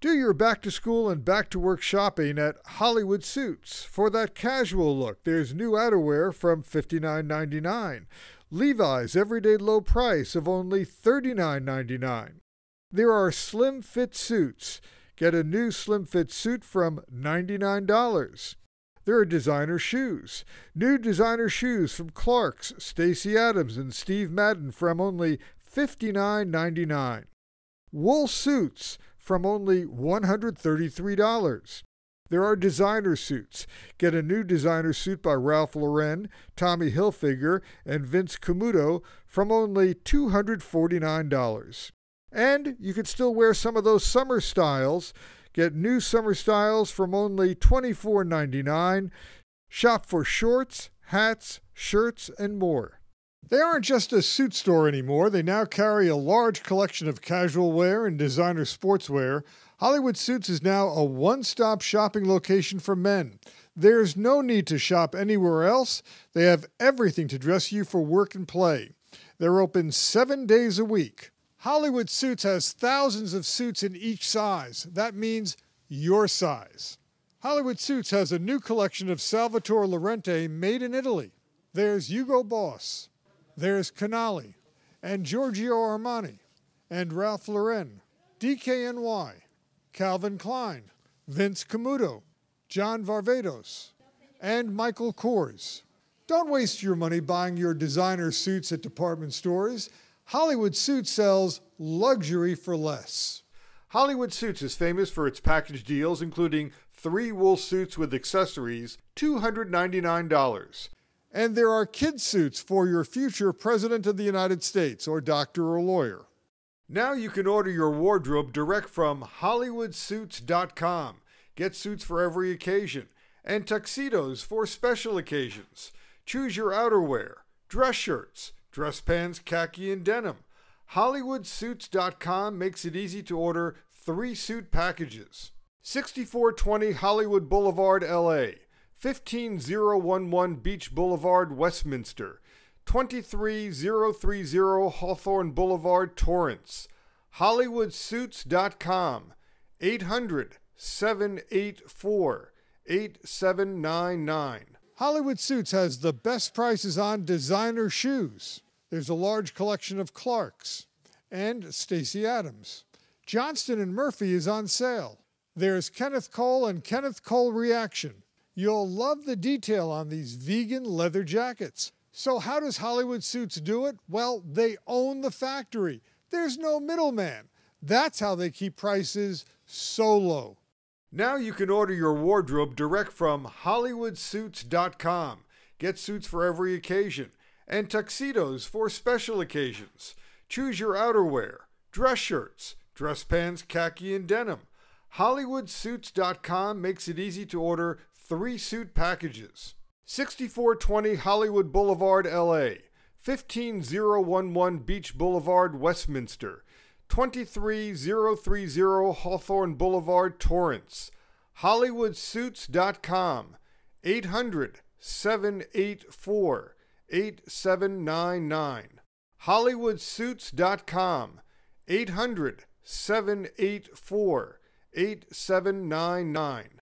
Do your back to school and back to work shopping at Hollywood Suits. For that casual look, there's new outerwear from $59.99. Levi's everyday low price of only $39.99. There are slim fit suits. Get a new slim fit suit from $99. There are designer shoes. New designer shoes from Clarks, Stacy Adams, and Steve Madden from only $59.99. Wool suits from only $133. There are designer suits. Get a new designer suit by Ralph Lauren, Tommy Hilfiger, and Vince Camuto from only $249. And you can still wear some of those summer styles. Get new summer styles from only $24.99. Shop for shorts, hats, shirts, and more. They aren't just a suit store anymore. They now carry a large collection of casual wear and designer sportswear. Hollywood Suits is now a one stop shopping location for men. There's no need to shop anywhere else. They have everything to dress you for work and play. They're open seven days a week. Hollywood Suits has thousands of suits in each size. That means your size. Hollywood Suits has a new collection of Salvatore Lorente made in Italy. There's Hugo Boss, there's Canali, and Giorgio Armani, and Ralph Lauren, DKNY, Calvin Klein, Vince Camuto, John Varvatos, and Michael Kors. Don't waste your money buying your designer suits at department stores. Hollywood Suits sells luxury for less. Hollywood Suits is famous for its package deals, including three wool suits with accessories, $299. And there are kid suits for your future President of the United States or doctor or lawyer. Now you can order your wardrobe direct from HollywoodSuits.com. Get suits for every occasion and tuxedos for special occasions. Choose your outerwear, dress shirts, dress pants, khaki, and denim. HollywoodSuits.com makes it easy to order three suit packages. 6420 Hollywood Boulevard, LA. 15011 Beach Boulevard, Westminster. 23030 Hawthorne Boulevard, Torrance. HollywoodSuits.com. 800 784 8799. Hollywood Suits has the best prices on designer shoes. There's a large collection of Clarks and Stacy Adams. Johnston and Murphy is on sale. There's Kenneth Cole and Kenneth Cole Reaction. You'll love the detail on these vegan leather jackets. So, how does Hollywood Suits do it? Well, they own the factory. There's no middleman. That's how they keep prices so low. Now you can order your wardrobe direct from HollywoodSuits.com. Get suits for every occasion and tuxedos for special occasions. Choose your outerwear, dress shirts, dress pants, khaki, and denim. HollywoodSuits.com makes it easy to order three suit packages. 6420 Hollywood Boulevard, LA. 15011 Beach Boulevard, Westminster. 23030 Hawthorne Boulevard, Torrance. HollywoodSuits.com. 800 784 8799. HollywoodSuits.com. 800 784 8799.